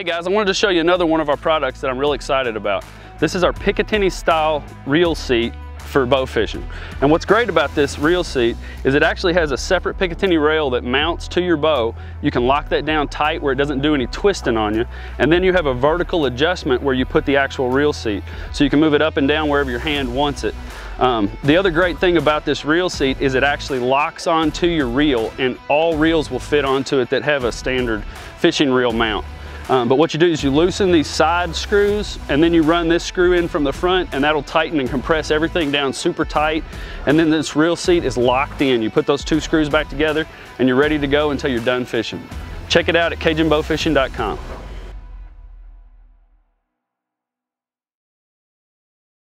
Hey guys, I wanted to show you another one of our products that I'm really excited about. This is our Picatinny style reel seat for bow fishing. And what's great about this reel seat is it actually has a separate Picatinny rail that mounts to your bow. You can lock that down tight where it doesn't do any twisting on you. And then you have a vertical adjustment where you put the actual reel seat. So you can move it up and down wherever your hand wants it. Um, the other great thing about this reel seat is it actually locks onto your reel and all reels will fit onto it that have a standard fishing reel mount. Um, but what you do is you loosen these side screws and then you run this screw in from the front and that'll tighten and compress everything down super tight. And then this reel seat is locked in. You put those two screws back together and you're ready to go until you're done fishing. Check it out at CajunBowfishing.com.